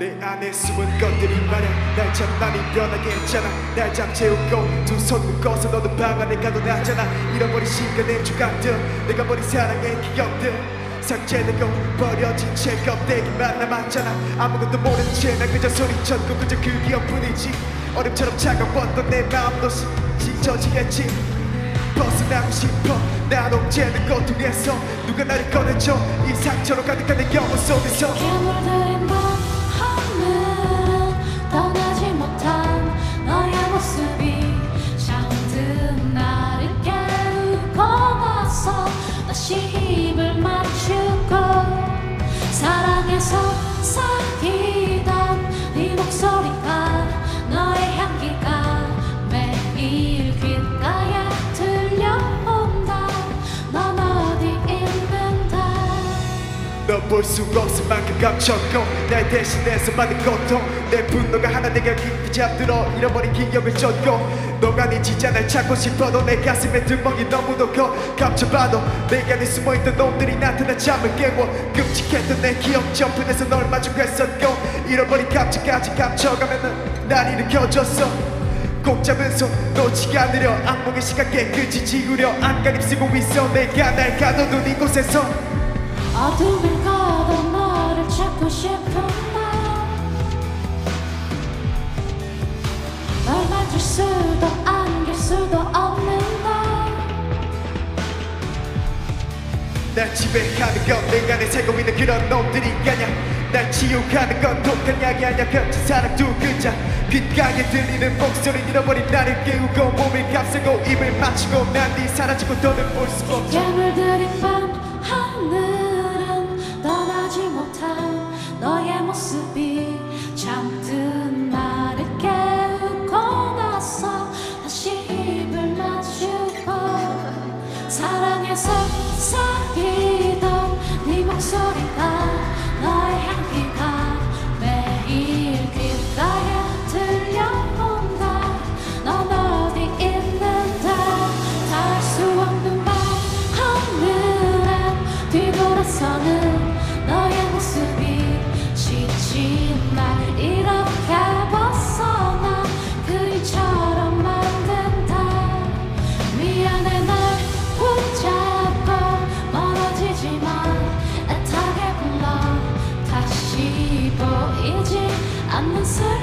내 안에 숨은 것들이 많아 날참 많이 변하게 했잖아. 날 잠재우고 두 손 묶어서 너도 방 안에 가둬놨잖아. 잃어버린 시간의 조각들 내가 버린 사랑의 기억들. 삭제되고 버려진 채 껍데기만 남았잖아. 아무것도 모른 채난 그저 소리쳤고 그저 그 기억뿐이지. 얼음처럼 차가웠던 내 마음도 시- 찢어지겠지. 벗어나고 싶어. 난 언제는 고통에서 누가 나를 꺼내줘. 이 상처로 가득한 내 영혼 속에서 사귀던 네 목소리가 너의 향기가 매일 너볼수 없을 만큼 감췄고 날 대신해서 받은 고통 내 분노가 하나 내가 깊이 잠들어 잃어버린 기억을 쫓고 너가 네 진짜 날 찾고 싶어도 내 가슴에 등멍이 너무도 커 감춰봐도 내가 네 숨어있던 놈들이 나타나 잠을 깨워 끔찍했던 내 기억 저편에서 널 마주했었고 잃어버린 감정까지 감춰가면 날 일으켜줬어. 꼭 잡은 손 놓지 않으려 악몽의 시간 깨끗이 지우려 안간 입쓰고 있어. 내가 날 가둬둔 이곳에서 어둠을 가도 너를 찾고 싶은 널 만질 수도 안길 수도 없는 너날 지배하는 건 내 안에 살고 있는 그런 놈들이 아냐 날 지옥하는 건 독한 약이 아냐 거친 사랑 두 글자. 귓가에 들리는 목소리 잃어버린 나를 깨우고 몸을 감싸고 입을 맞추고 난네 사라지고 더는 볼 수가 없어 괴물들인 밤 하늘 모습이 잠든 나를 깨우고 나서 다시 입을 맞추고 사랑해서 사귀던 네 목소리가 너의 향기가 매일 귓가에 들려온다. 넌 어디 있는데 닿을 수 없는 밤 하늘에 뒤돌아서는 애타게